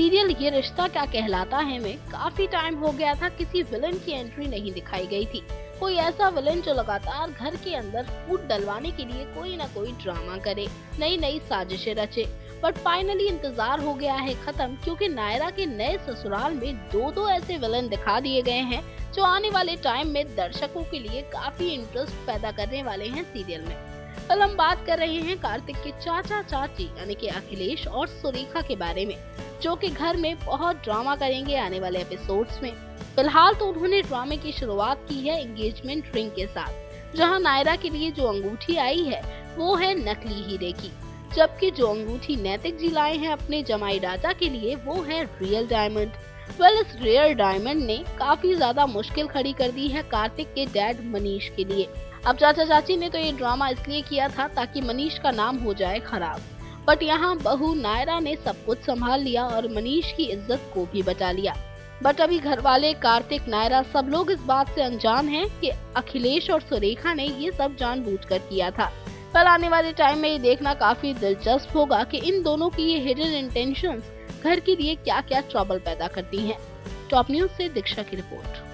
Serial ये रिश्ता क्या कहलाता है में काफ़ी टाइम हो गया था, किसी विलन की एंट्री नहीं दिखाई गई थी। कोई ऐसा विलन जो लगातार घर के अंदर फूट डलवाने के लिए कोई ना कोई ड्रामा करे नई नई साजिशें रचे। बट फाइनली इंतज़ार हो गया है खत्म, क्योंकि नायरा के नए ससुराल में दो दो ऐसे विलन दिखा दिए गए हैं, जो आने वाले टाइम में दर्शकों के लिए काफ़ी इंटरेस्ट पैदा करने वाले हैं सीरियल में। कल हम बात कर रहे हैं कार्तिक के चाचा चाची, यानी कि अखिलेश और सुरेखा के बारे में, जो कि घर में बहुत ड्रामा करेंगे आने वाले एपिसोड्स में। फ़िलहाल तो उन्होंने ड्रामे की शुरुआत की है एंगेजमेंट रिंग के साथ, जहाँ नायरा के लिए जो अंगूठी आई है, वो है नकली हीरे की, जबकि जो अंगूठी नैतिक जी लाए हैं अपने जमाई राजा के लिए, वो है रियल डायमंड वेल इस रियल डायमंड ने काफ़ी ज़्यादा मुश्किल खड़ी कर दी है कार्तिक के डैड मनीष के लिए। अब चाचा चाची ने तो ये ड्रामा इसलिए किया था ताकि मनीष का नाम हो जाए खराब। बट यहाँ बहू नायरा ने सब कुछ संभाल लिया और मनीष की इज़्ज़त को भी बचा लिया। बट अभी घर वाले कार्तिक नायरा सब लोग इस बात से अनजान हैं कि अखिलेश और सुरेखा ने ये सब जानबूझकर किया था। कल आने वाले टाइम में ये देखना काफ़ी दिलचस्प होगा कि इन दोनों की ये हिडन इंटेंशंस घर के लिए क्या क्या ट्रबल पैदा करती हैं। टॉप न्यूज़ से दीक्षा की रिपोर्ट